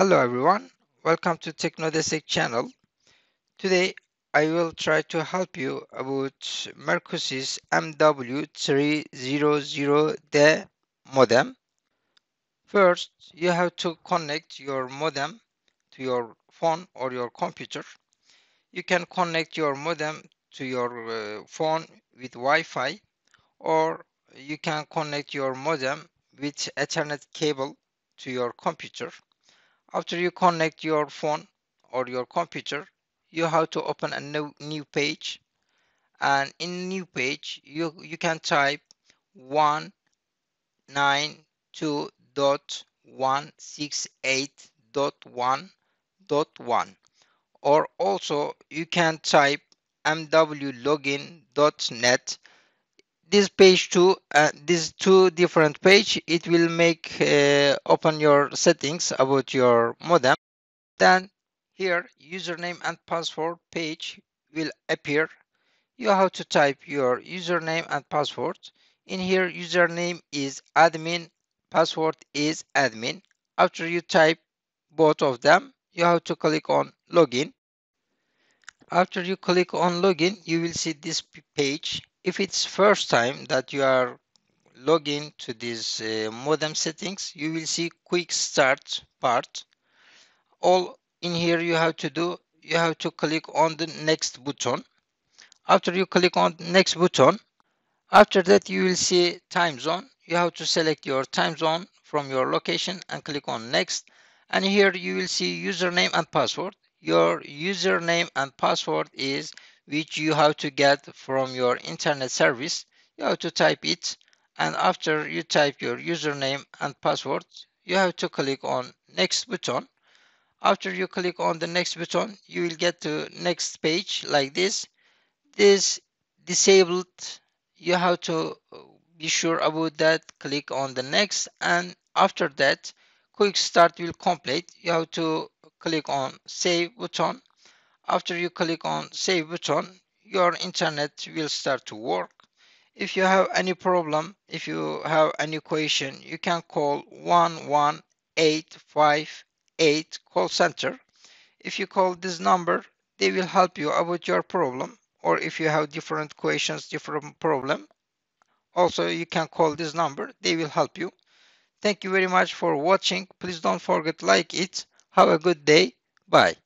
Hello everyone, welcome to TeknoDestek channel. Today I will try to help you about Mercusys MW300D modem. First, you have to connect your modem to your phone or your computer. You can connect your modem to your uh, phone with Wi-Fi or you can connect your modem with Ethernet cable to your computer. After you connect your phone or your computer, you have to open a new, new page. And in new page, you, you can type 192.168.1.1 or also you can type mwlogin.net this page two uh, these two different page it will make uh, open your settings about your modem. Then here username and password page will appear. You have to type your username and password. In here username is admin password is admin. After you type both of them you have to click on login. After you click on login you will see this page if it's first time that you are logging to this uh, modem settings you will see quick start part. All in here you have to do you have to click on the next button. After you click on next button after that you will see time zone. You have to select your time zone from your location and click on next. And here you will see username and password. Your username and password is which you have to get from your internet service. You have to type it and after you type your username and password, you have to click on next button. After you click on the next button, you will get to next page like this. This disabled, you have to uh, be sure about that. Click on the next and after that, quick start will complete. You have to click on save button after you click on save button, your internet will start to work. If you have any problem, if you have any question, you can call 11858 call center. If you call this number, they will help you about your problem or if you have different questions, different problem. Also, you can call this number, they will help you. Thank you very much for watching. Please don't forget like it. Have a good day. Bye.